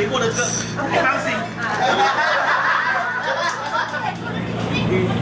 学过的歌，放心。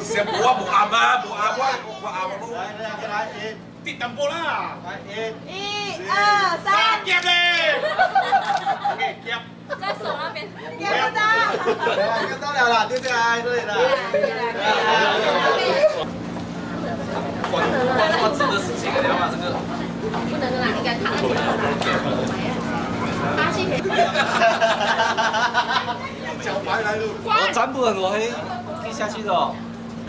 写布啊布啊布啊布啊布啊布啊布啊布啊来啊布啊布啊布啊布啊布啊布啊布啊布啊布啊布啊布啊布来，布啊布啊布啊布啊布啊布啊布啊布啊布啊布啊布啊布啊布来布啊布啊布啊布啊布啊布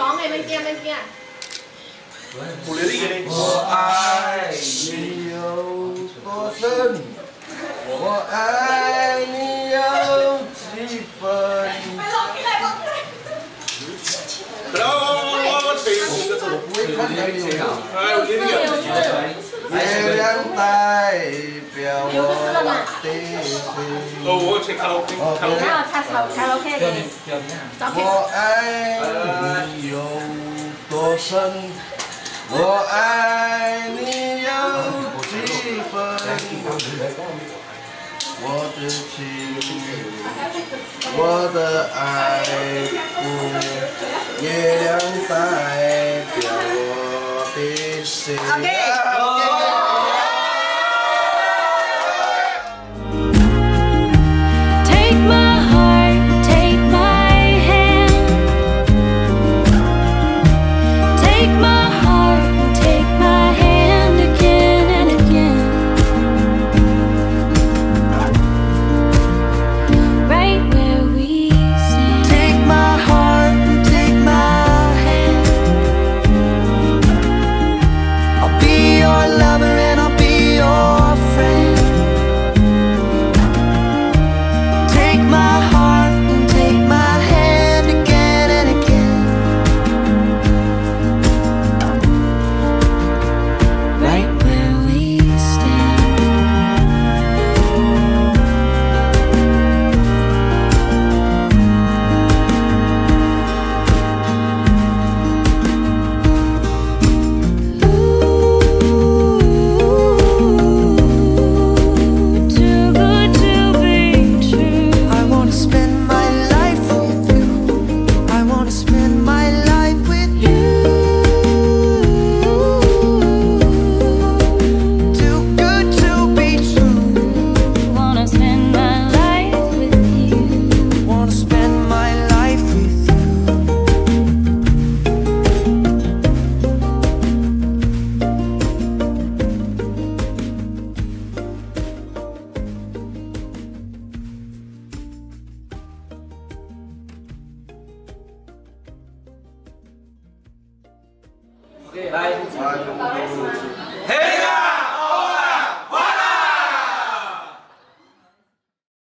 两个，边边我爱，你有多深？我爱你有几分？月亮代表我我爱多深？我爱你有几分？我的情，我的爱，月亮代表我的心。 라이브. 라이브. 헤이